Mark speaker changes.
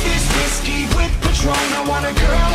Speaker 1: chase this whiskey with Patron. I want a girl